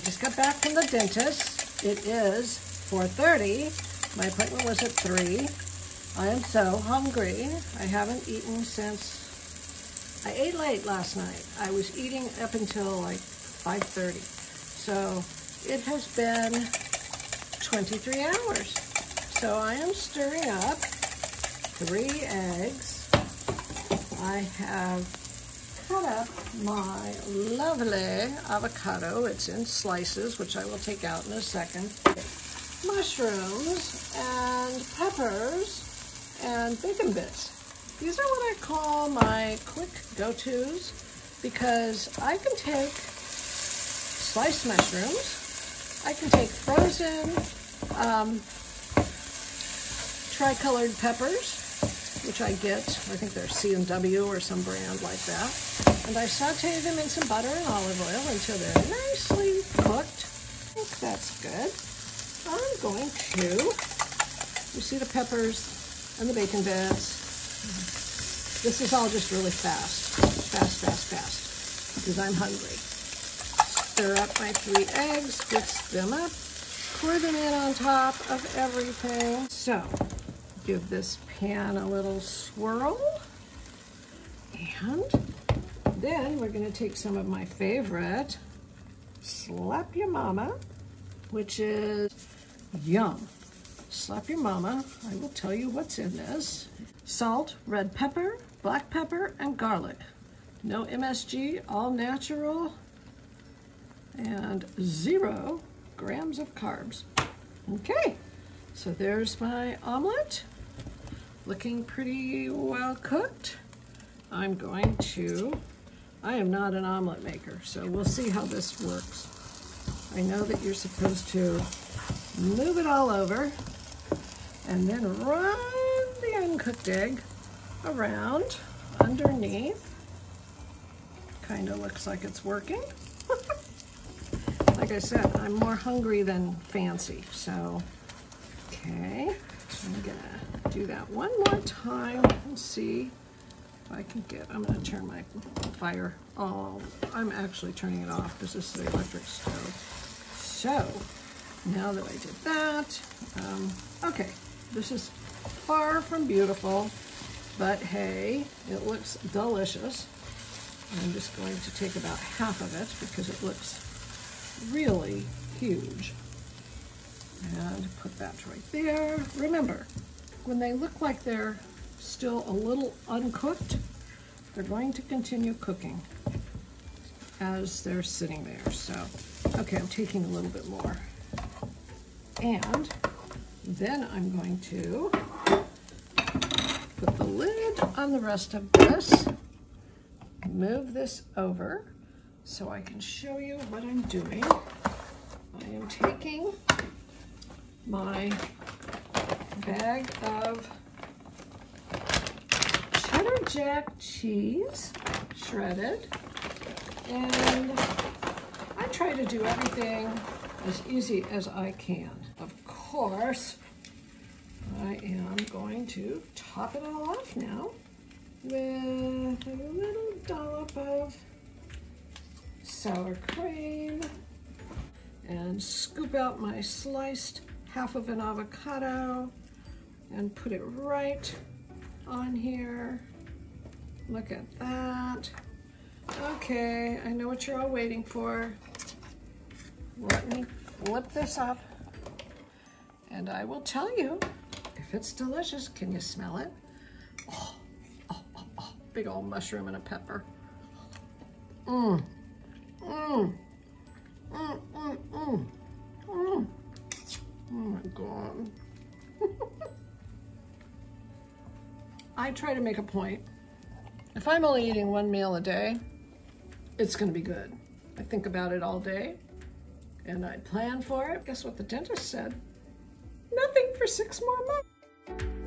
just got back from the dentist. It is 4.30. My appointment was at 3. I am so hungry. I haven't eaten since... I ate late last night. I was eating up until like 5.30. So it has been 23 hours. So I am stirring up three eggs. I have cut up my lovely avocado. It's in slices, which I will take out in a second. Mushrooms and peppers and bacon bits. These are what I call my quick go-tos because I can take sliced mushrooms, I can take frozen um, tricolored peppers, which I get, I think they're C&W or some brand like that. And I saute them in some butter and olive oil until they're nicely cooked. I think that's good. I'm going to, you see the peppers and the bacon bits. This is all just really fast, fast, fast, fast, because I'm hungry. Stir up my three eggs, whisk them up, pour them in on top of everything. So, give this pan a little swirl. And then we're gonna take some of my favorite Slap Your Mama, which is yum. Slap Your Mama, I will tell you what's in this. Salt, red pepper, black pepper, and garlic. No MSG, all natural, and zero grams of carbs. Okay, so there's my omelet. Looking pretty well cooked. I'm going to, I am not an omelet maker, so we'll see how this works. I know that you're supposed to move it all over and then run the uncooked egg around underneath. Kind of looks like it's working. like I said, I'm more hungry than fancy, so, okay. I'm gonna do that one more time and see if I can get, I'm gonna turn my fire, oh, I'm actually turning it off because this is the electric stove. So, now that I did that, um, okay, this is far from beautiful, but hey, it looks delicious. I'm just going to take about half of it because it looks really huge. And put that right there. Remember, when they look like they're still a little uncooked, they're going to continue cooking as they're sitting there. So, okay, I'm taking a little bit more. And then I'm going to put the lid on the rest of this, move this over so I can show you what I'm doing. I am taking my bag of cheddar jack cheese, shredded, and I try to do everything as easy as I can. Of course, I am going to top it all off now with a little dollop of sour cream and scoop out my sliced half of an avocado and put it right on here. Look at that. Okay, I know what you're all waiting for. Let me flip this up and I will tell you if it's delicious. Can you smell it? Oh, oh, oh, oh. big old mushroom and a pepper. Mmm, mmm, mmm, mmm, mmm. Oh my God. I try to make a point. If I'm only eating one meal a day, it's gonna be good. I think about it all day and I plan for it. Guess what the dentist said? Nothing for six more months.